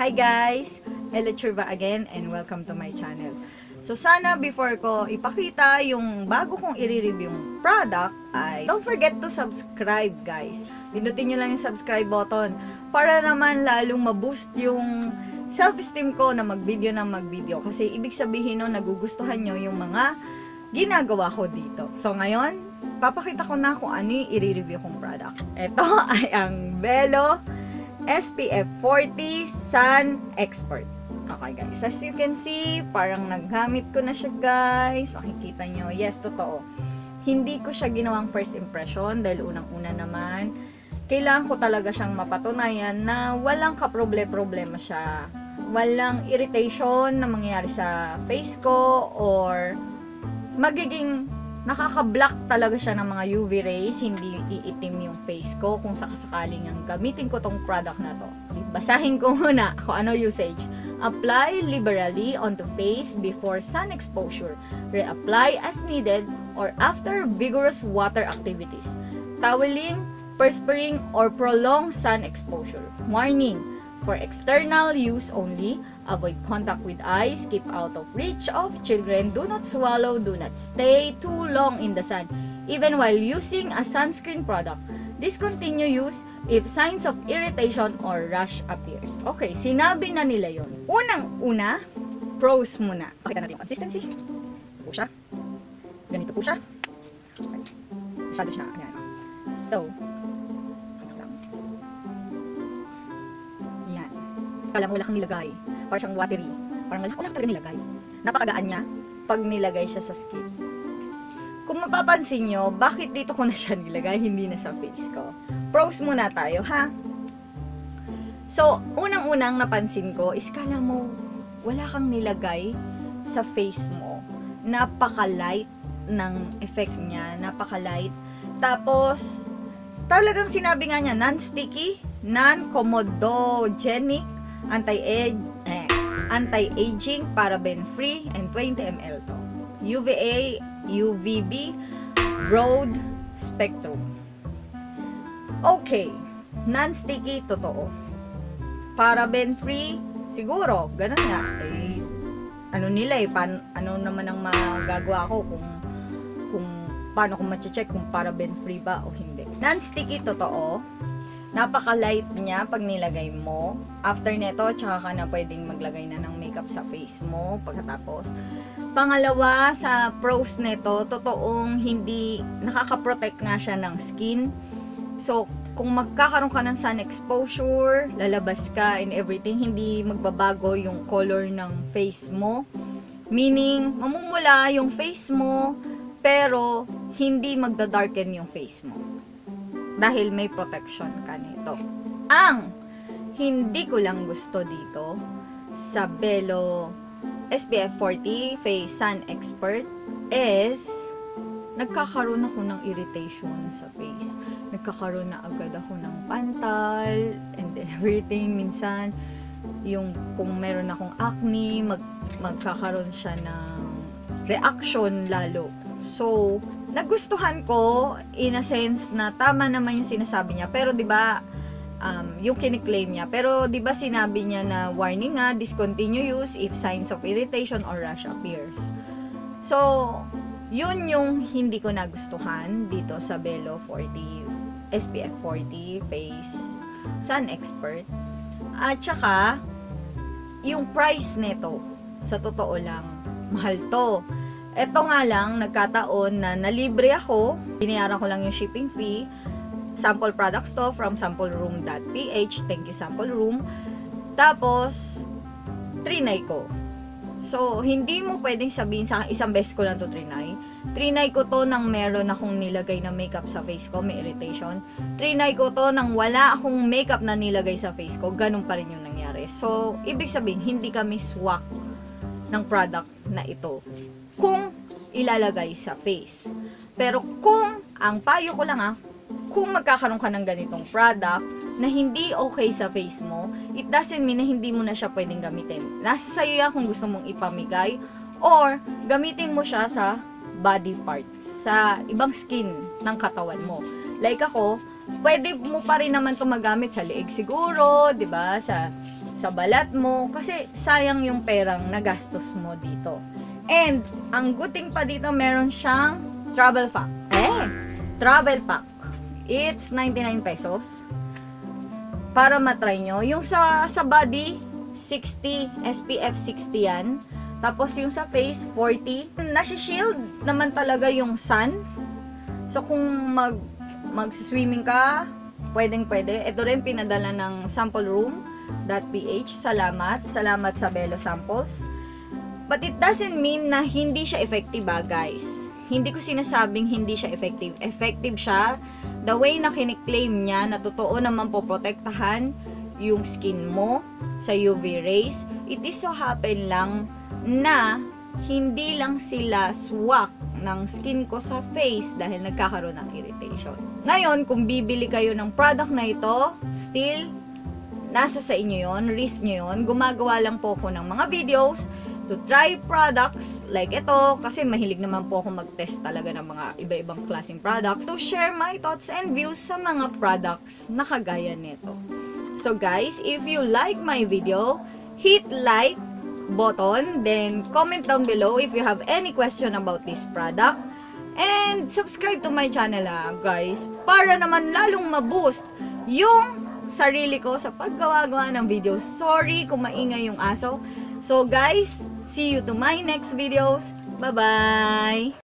Hi guys! Ella Churba again and welcome to my channel. So sana before ko ipakita yung bago kong i-review yung product ay don't forget to subscribe guys. Pindutin nyo lang yung subscribe button para naman lalong ma-boost yung self-esteem ko na mag-video ng mag-video. Kasi ibig sabihin no, nagugustuhan nyo yung mga ginagawa ko dito. So ngayon, papakita ko na kung ano yung i-review kong product. Ito ay ang Velo SPF 40 Sun Expert. Okay guys, as you can see, parang naggamit ko na siya guys. Makikita nyo, yes, totoo. Hindi ko siya ginawang first impression dahil unang-una naman, kailangan ko talaga siyang mapatunayan na walang kaproble-problema siya. Walang irritation na mangyayari sa face ko or magiging nakaka-block talaga siya ng mga UV rays, hindi iitim yung face ko kung sakasakaling ang gamitin ko tong product na to. Basahin ko muna kung ano usage. Apply liberally onto face before sun exposure. Reapply as needed or after vigorous water activities. Toweling, perspiring, or prolonged sun exposure. Warning! For external use only, avoid contact with eyes, keep out of reach of children, do not swallow, do not stay too long in the sun, even while using a sunscreen product. Discontinue use if signs of irritation or rash appears. Okay, sinabi na nila yon. Unang-una, pros muna. Pakita natin yung consistency. Ito po siya. Ganito po siya. Okay. Masyado siya. Ayan. So, Kala mo wala kang nilagay. Parang siyang watery. Parang wala, wala kang talaga nilagay. Napakagaan niya pag nilagay siya sa skin. Kung mapapansin nyo, bakit dito ko na siya nilagay, hindi na sa face ko? Pros muna tayo, ha? So, unang-unang napansin ko is kala mo, wala kang nilagay sa face mo. Napaka-light ng effect niya, napaka-light. Tapos, talagang sinabi nga niya, non-sticky, non-comedogenic, anti-age, eh, anti-aging, paraben-free, and 20 ml to. UVA, UVB, broad spectrum. Okay, non-sticky, totoo. Paraben-free, siguro, ganun nga. Eh, ano nila eh, pan, ano naman ang magagawa ko kung kung paano ko ma-check kung paraben-free ba o hindi. Non-sticky, totoo. Napaka-light niya pag nilagay mo. After neto, tsaka ka na pwedeng maglagay na ng makeup sa face mo pagkatapos. Pangalawa, sa pros neto, totoong hindi nakaka-protect nga siya ng skin. So, kung magkakaroon ka ng sun exposure, lalabas ka and everything, hindi magbabago yung color ng face mo. Meaning, mamumula yung face mo, pero hindi magda-darken yung face mo. Dahil may protection ka nito. Ang hindi ko lang gusto dito sa Belo SPF 40 Face Sun Expert is nagkakaroon ako ng irritation sa face. Nagkakaroon na agad ako ng pantal and everything. Minsan, yung kung meron akong acne, mag, magkakaroon siya ng reaction lalo. So, nagustuhan ko in a sense na tama naman yung sinasabi niya. Pero 'di ba um, yung kiniklaim niya. Pero 'di ba sinabi niya na warning nga, discontinue use if signs of irritation or rash appears. So, yun yung hindi ko nagustuhan dito sa Belo 40 SPF 40 Face Sun Expert. At saka yung price nito sa totoo lang mahal to. Ito nga lang, nagkataon na nalibre ako, binayaran ko lang yung shipping fee, sample products to from sampleroom.ph, thank you sample room. Tapos, trinay ko. So, hindi mo pwedeng sabihin sa isang beses ko lang to trinay. Trinay ko to nang meron akong nilagay na makeup sa face ko, may irritation. Trinay ko to nang wala akong makeup na nilagay sa face ko, ganun pa rin yung nangyari. So, ibig sabihin, hindi kami swak ng product na ito kung ilalagay sa face. Pero kung, ang payo ko lang ah, kung magkakaroon ka ng ganitong product na hindi okay sa face mo, it doesn't mean na hindi mo na siya pwedeng gamitin. Nasa sa'yo yan kung gusto mong ipamigay or gamitin mo siya sa body parts, sa ibang skin ng katawan mo. Like ako, pwede mo pa rin naman ito magamit sa leeg siguro, 'di ba? Sa sa balat mo, kasi sayang yung perang nagastos mo dito. And, ang good thing pa dito, meron siyang travel pack. Eh, travel pack. It's 99 pesos. Para matry nyo. Yung sa, sa body, 60, SPF 60 yan. Tapos yung sa face, 40. Nasi-shield naman talaga yung sun. So, kung mag, mag-swimming ka, pwedeng pwede. Ito rin pinadala ng sample room .ph. Salamat. Salamat sa Belo Samples. But it doesn't mean na hindi siya effective ah, guys. Hindi ko sinasabing hindi siya effective. Effective siya. The way na kiniklaim niya na totoo naman po protektahan yung skin mo sa UV rays. It is so happen lang na hindi lang sila swak ng skin ko sa face dahil nagkakaroon ng irritation. Ngayon, kung bibili kayo ng product na ito, still, nasa sa inyo yon risk nyo yon Gumagawa lang po ako ng mga videos to try products like ito kasi mahilig naman po ako mag-test talaga ng mga iba-ibang klaseng products to share my thoughts and views sa mga products na kagaya nito. So guys, if you like my video, hit like button, then comment down below if you have any question about this product. And subscribe to my channel ah, guys, para naman lalong ma-boost yung sarili ko sa paggawa-gawa ng videos. Sorry kung maingay yung aso. So guys, see you to my next videos. Bye-bye!